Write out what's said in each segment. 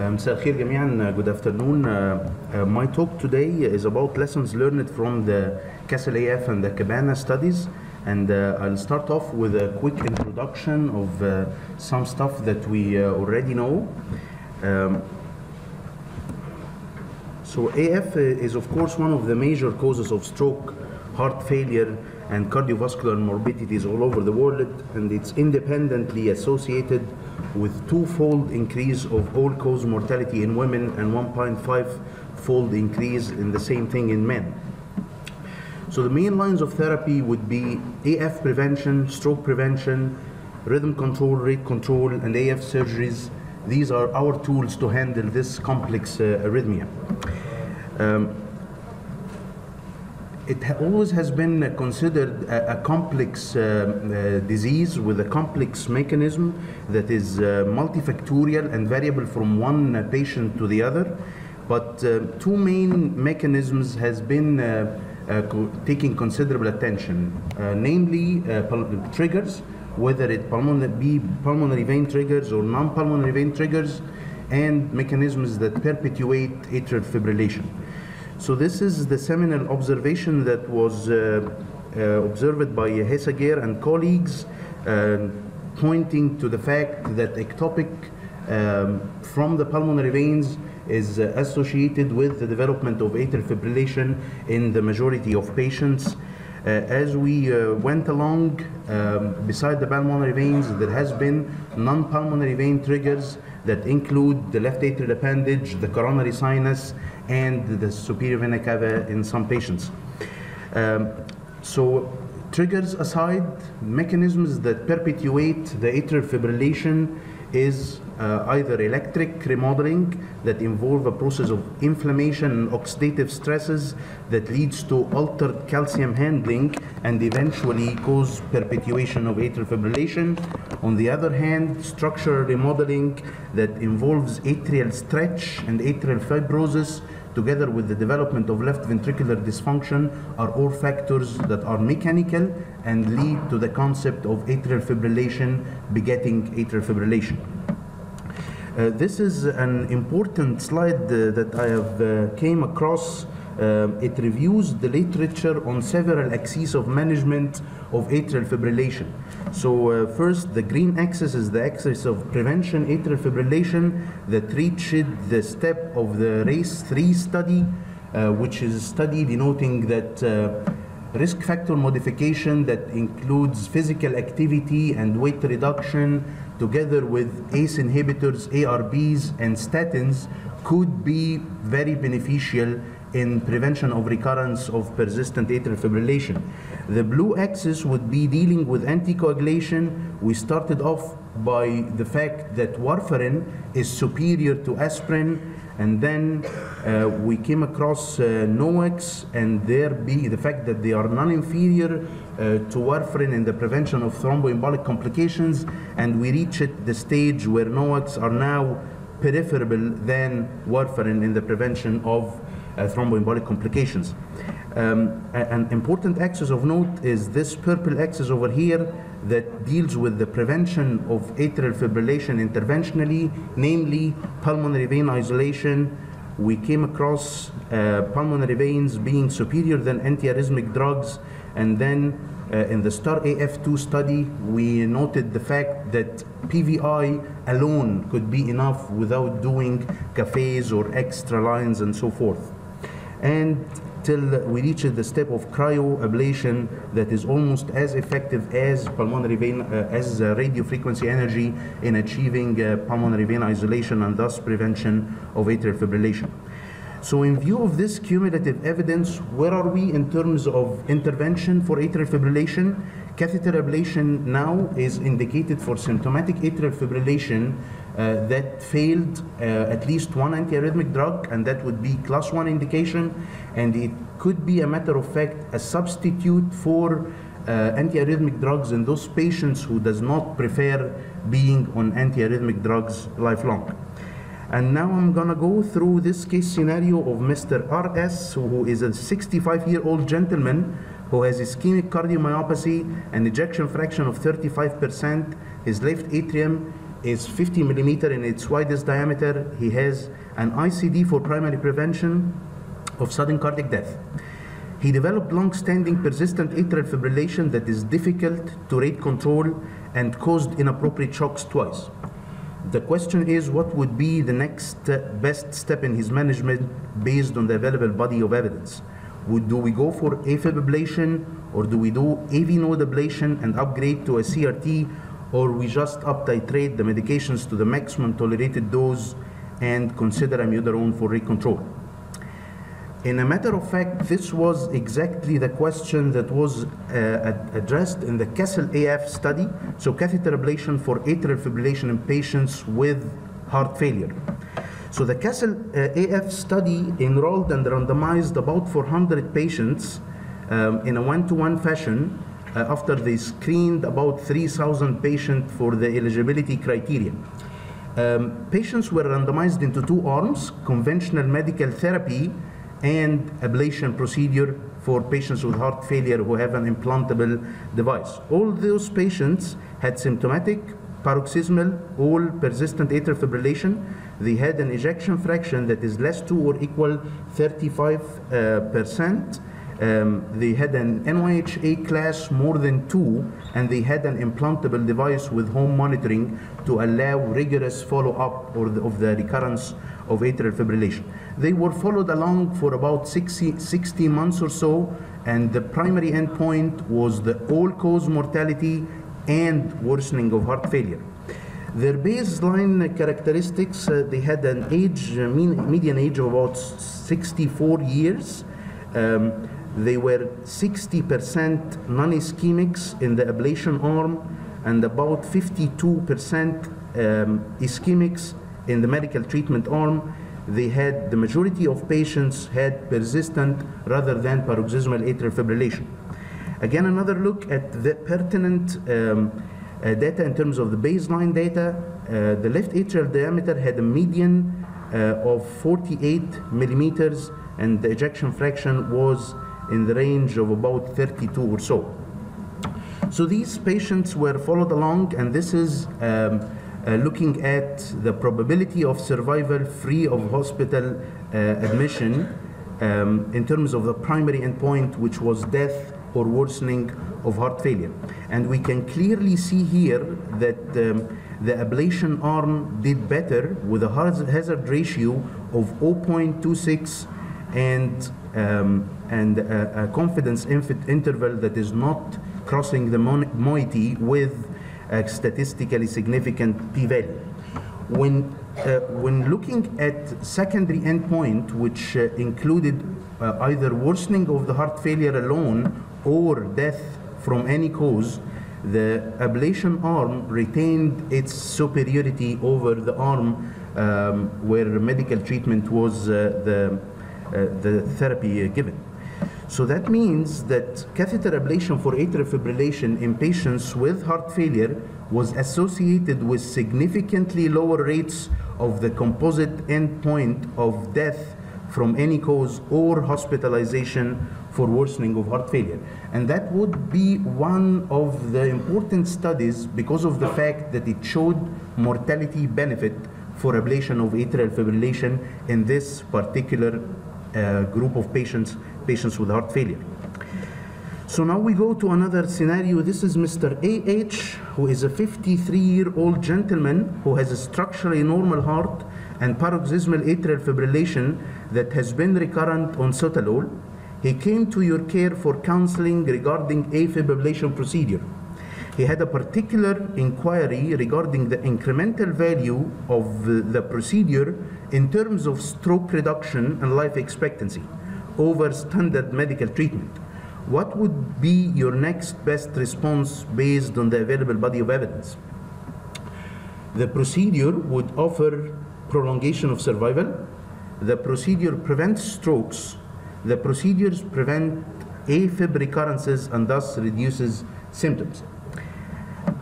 مساء الخير جميعا good afternoon uh, uh, my talk today is about lessons learned from the Castle AF and the Cabana studies and uh, I'll start off with a quick introduction of uh, some stuff that we uh, already know um, so AF is of course one of the major causes of stroke heart failure and cardiovascular morbidities all over the world and it's independently associated with twofold increase of all-cause mortality in women and 1.5-fold increase in the same thing in men. So the main lines of therapy would be AF prevention, stroke prevention, rhythm control, rate control, and AF surgeries. These are our tools to handle this complex uh, arrhythmia. Um, it always has been considered a, a complex uh, uh, disease with a complex mechanism that is uh, multifactorial and variable from one uh, patient to the other. But uh, two main mechanisms has been uh, co- taking considerable attention, namely triggers, whether it pulmonary, be pulmonary vein triggers or non-pulmonary vein triggers, and mechanisms that perpetuate atrial fibrillation. So this is the seminal observation that was uh, uh, observed by Haïssaguerre and colleagues, uh, pointing to the fact that ectopic um, from the pulmonary veins is associated with the development of atrial fibrillation in the majority of patients. Uh, as we uh, went along, um, beside the pulmonary veins, there has been non-pulmonary vein triggers that include the left atrial appendage, the coronary sinus, and the superior vena cava in some patients. Um, so triggers aside, mechanisms that perpetuate the atrial fibrillation is uh, either electric remodeling that involve a process of inflammation and oxidative stresses that leads to altered calcium handling and eventually cause perpetuation of atrial fibrillation. On the other hand, structural remodeling that involves atrial stretch and atrial fibrosis together with the development of left ventricular dysfunction are all factors that are mechanical and lead to the concept of atrial fibrillation begetting atrial fibrillation. Uh, this is an important slide uh, that I have uh, came across. Um, it reviews the literature on several axes of management of atrial fibrillation. So uh, first, the green axis is the axis of prevention atrial fibrillation that reached the step of the RACE 3 study, uh, which is a study denoting that uh, risk factor modification that includes physical activity and weight reduction together with ACE inhibitors, ARBs, and statins could be very beneficial in prevention of recurrence of persistent atrial fibrillation. The blue axis would be dealing with anticoagulation. We started off by the fact that warfarin is superior to aspirin and then uh, we came across uh, and there be the fact that they are non-inferior uh, to warfarin in the prevention of thromboembolic complications and we reached the stage where NOACs are now preferable than warfarin in the prevention of thromboembolic complications. Um, an important axis of note is this purple axis over here that deals with the prevention of atrial fibrillation interventionally, namely pulmonary vein isolation. We came across uh, pulmonary veins being superior than antiarrhythmic drugs, and then uh, in the STAR AF2 study, we noted the fact that PVI alone could be enough without doing CFAEs or extra lines and so forth. And till we reach the step of cryoablation that is almost as effective as pulmonary vein, uh, as uh, radio frequency energy in achieving uh, pulmonary vein isolation and thus prevention of atrial fibrillation. So in view of this cumulative evidence, where are we in terms of intervention for atrial fibrillation? Catheter ablation now is indicated for symptomatic atrial fibrillation uh, that failed uh, at least one antiarrhythmic drug, and that would be class one indication, and it could be a matter of fact a substitute for uh, antiarrhythmic drugs in those patients who does not prefer being on antiarrhythmic drugs lifelong. And now I'm gonna go through this case scenario of Mr. RS, who is a 65 year old gentleman who has ischemic cardiomyopathy, an ejection fraction of 35%, his left atrium is 50 millimeter in its widest diameter. He has an ICD for primary prevention of sudden cardiac death. He developed long-standing persistent atrial fibrillation that is difficult to rate control and caused inappropriate shocks twice. The question is what would be the next uh, best step in his management based on the available body of evidence? Would, do we go for AFib ablation or do we do AV node ablation and upgrade to a CRT or we just up titrate the medications to the maximum tolerated dose and consider amiodarone for rate control? In a matter of fact, this was exactly the question that was uh, addressed in the Castle AF study, so catheter ablation for atrial fibrillation in patients with heart failure. So the Castle uh, AF study enrolled and randomized about 400 patients um, in a one-to-one fashion uh, after they screened about 3,000 patients for the eligibility criteria. Um, patients were randomized into two arms, conventional medical therapy and ablation procedure for patients with heart failure who have an implantable device. All those patients had symptomatic paroxysmal all persistent atrial fibrillation. They had an ejection fraction that is less to or equal 35 uh, percent. Um, they had an NYHA class more than two, and they had an implantable device with home monitoring to allow rigorous follow-up of the recurrence of atrial fibrillation. They were followed along for about 60, 60 months or so, and the primary endpoint was the all-cause mortality and worsening of heart failure. Their baseline characteristics, uh, they had an age, uh, mean, median age of about 64 years. Um, they were 60% non-ischemics in the ablation arm and about 52% um, ischemics in the medical treatment arm. They had the majority of patients had persistent rather than paroxysmal atrial fibrillation. Again, another look at the pertinent um, uh, data in terms of the baseline data. Uh, the left atrial diameter had a median uh, of 48 millimeters, and the ejection fraction was in the range of about 32 or so. So these patients were followed along, and this is um, uh, looking at the probability of survival free of hospital uh, admission um, in terms of the primary endpoint, which was death or worsening of heart failure. And we can clearly see here that um, the ablation arm did better with a hazard ratio of 0.26 and, um, and a, a confidence interval that is not crossing the moiety with a statistically significant p-value. When, uh, when looking at secondary endpoint, which uh, included uh, either worsening of the heart failure alone or death from any cause, the ablation arm retained its superiority over the arm um, where medical treatment was uh, the, uh, the therapy given. So that means that catheter ablation for atrial fibrillation in patients with heart failure was associated with significantly lower rates of the composite endpoint of death from any cause or hospitalization for worsening of heart failure. And that would be one of the important studies because of the fact that it showed mortality benefit for ablation of atrial fibrillation in this particular uh, group of patients, patients with heart failure. So now we go to another scenario. This is Mr. A.H., who is a 53 year old gentleman who has a structurally normal heart and paroxysmal atrial fibrillation that has been recurrent on sotalol. He came to your care for counseling regarding AFib ablation procedure. He had a particular inquiry regarding the incremental value of the procedure in terms of stroke reduction and life expectancy over standard medical treatment. What would be your next best response based on the available body of evidence? The procedure would offer prolongation of survival. The procedure prevents strokes. The procedures prevent AFib recurrences and thus reduces symptoms.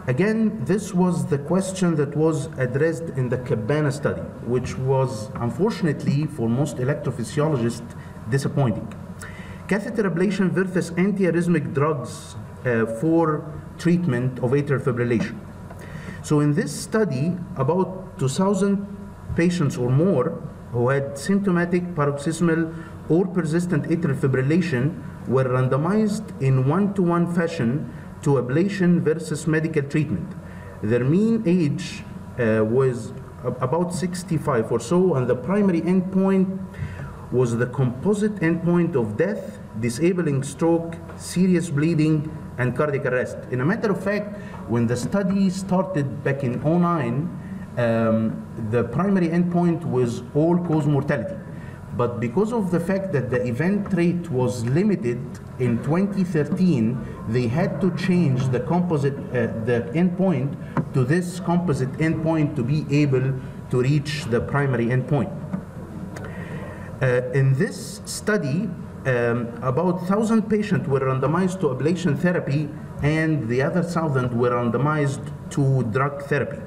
Again, this was the question that was addressed in the Cabana study, which was unfortunately for most electrophysiologists disappointing. Catheter ablation versus antiarrhythmic drugs uh, for treatment of atrial fibrillation. So in this study, about 2,000 patients or more who had symptomatic paroxysmal or persistent atrial fibrillation were randomized in one-to-one fashion to ablation versus medical treatment. Their mean age uh, was about 65 or so, and the primary endpoint was the composite endpoint of death, disabling stroke, serious bleeding, and cardiac arrest. In a matter of fact, when the study started back in 09, um, the primary endpoint was all-cause mortality. But because of the fact that the event rate was limited in 2013, they had to change the composite, uh, the endpoint to this composite endpoint to be able to reach the primary endpoint. Uh, in this study, um, about 1,000 patients were randomized to ablation therapy, and the other 1,000 were randomized to drug therapy.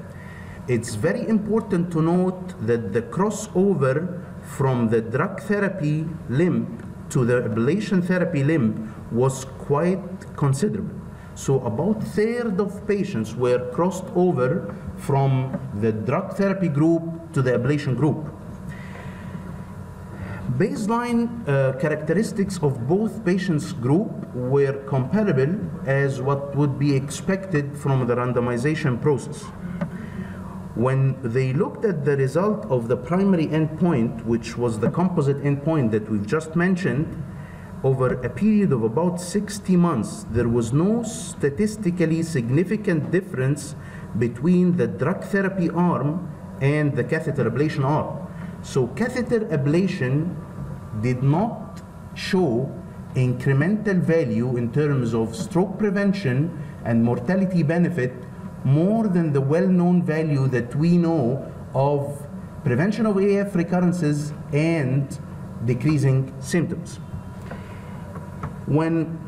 It's very important to note that the crossover from the drug therapy limb to the ablation therapy limb was quite considerable. So about a third of patients were crossed over from the drug therapy group to the ablation group. Baseline uh, characteristics of both patients group were comparable as what would be expected from the randomization process. When they looked at the result of the primary endpoint, which was the composite endpoint that we've just mentioned, over a period of about 60 months, there was no statistically significant difference between the drug therapy arm and the catheter ablation arm. So catheter ablation did not show incremental value in terms of stroke prevention and mortality benefit more than the well-known value that we know of prevention of AF recurrences and decreasing symptoms. When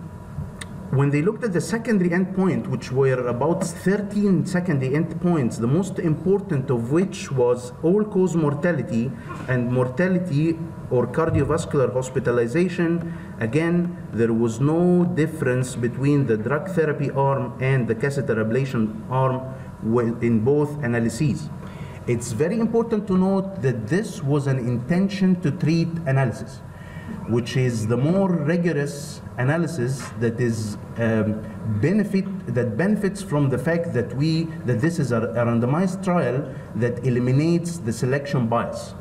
when they looked at the secondary endpoint, which were about 13 secondary endpoints, the most important of which was all-cause mortality and mortality or cardiovascular hospitalization, again, there was no difference between the drug therapy arm and the catheter ablation arm in both analyses. It's very important to note that this was an intention to treat analysis which is the more rigorous analysis that is um, benefit that benefits from the fact that we that this is a, a randomized trial that eliminates the selection bias.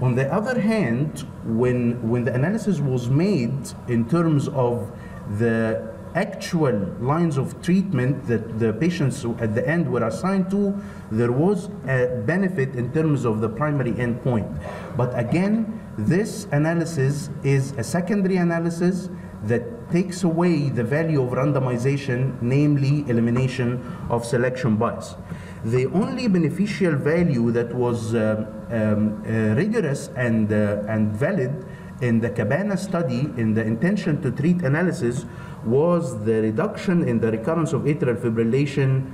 On the other hand, when when the analysis was made in terms of the actual lines of treatment that the patients at the end were assigned to, there was a benefit in terms of the primary endpoint. But again, this analysis is a secondary analysis that takes away the value of randomization, namely elimination of selection bias. The only beneficial value that was um, um, uh, rigorous and, uh, and valid in the Cabana study, in the intention to treat analysis, was the reduction in the recurrence of atrial fibrillation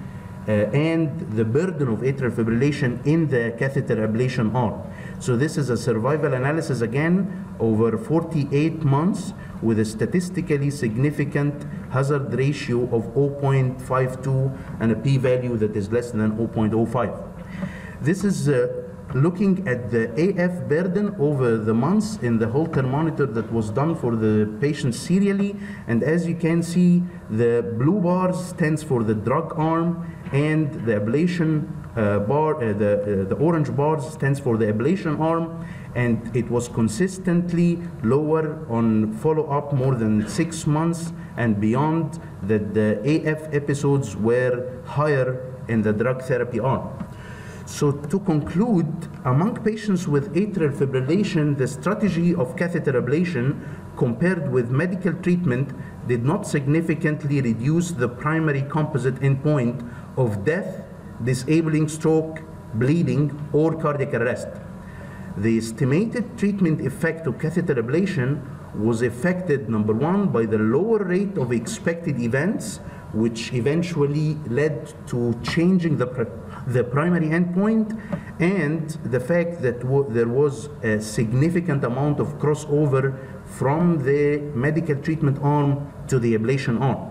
uh, and the burden of atrial fibrillation in the catheter ablation arm. So this is a survival analysis again over 48 months with a statistically significant hazard ratio of 0.52 and a p-value that is less than 0.05. This is uh, looking at the AF burden over the months in the Holter monitor that was done for the patients serially. And as you can see, the blue bars stands for the drug arm and the ablation bar, uh, the, uh, the orange bars stands for the ablation arm. And it was consistently lower on follow-up more than six months and beyond that the AF episodes were higher in the drug therapy arm. So to conclude, among patients with atrial fibrillation, the strategy of catheter ablation compared with medical treatment did not significantly reduce the primary composite endpoint of death, disabling stroke, bleeding, or cardiac arrest. The estimated treatment effect of catheter ablation was affected, number one, by the lower rate of expected events, which eventually led to changing the, pr- the primary endpoint, and the fact that there was a significant amount of crossover from the medical treatment arm to the ablation arm.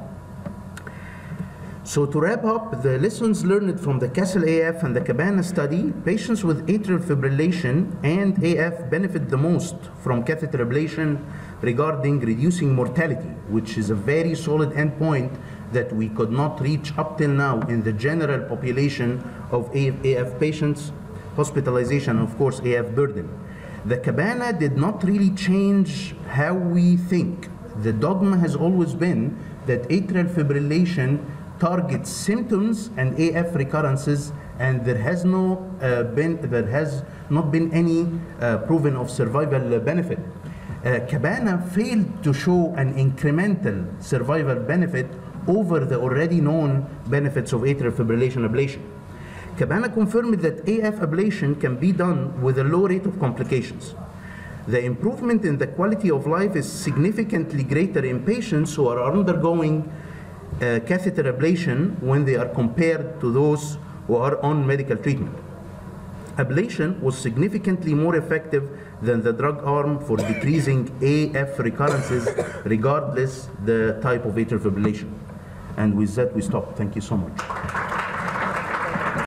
So to wrap up, the lessons learned from the Castle AF and the Cabana study, patients with atrial fibrillation and AF benefit the most from catheter ablation regarding reducing mortality, which is a very solid endpoint that we could not reach up till now in the general population of AF patients, hospitalization, of course, AF burden. The Cabana did not really change how we think. The dogma has always been that atrial fibrillation targets symptoms and AF recurrences, and there has no uh, been there has not been any uh, proven of survival benefit. Uh, Cabana failed to show an incremental survival benefit over the already known benefits of atrial fibrillation ablation. Cabana confirmed that AF ablation can be done with a low rate of complications. The improvement in the quality of life is significantly greater in patients who are undergoing uh, catheter ablation when they are compared to those who are on medical treatment. Ablation was significantly more effective than the drug arm for decreasing AF recurrences regardless the type of atrial fibrillation. And with that, we stop. Thank you so much.